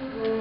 Mm-hmm.